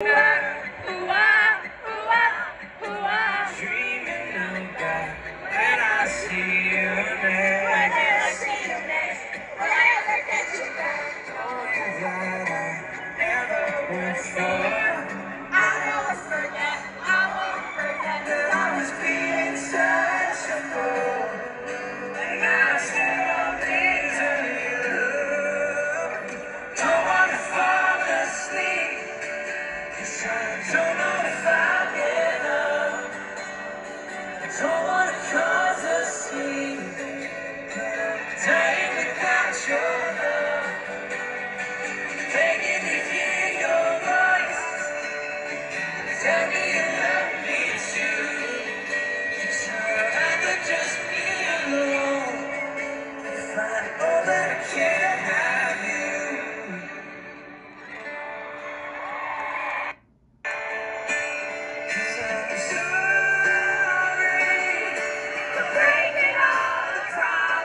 Dreaming don't wanna cause a scene. Dying without your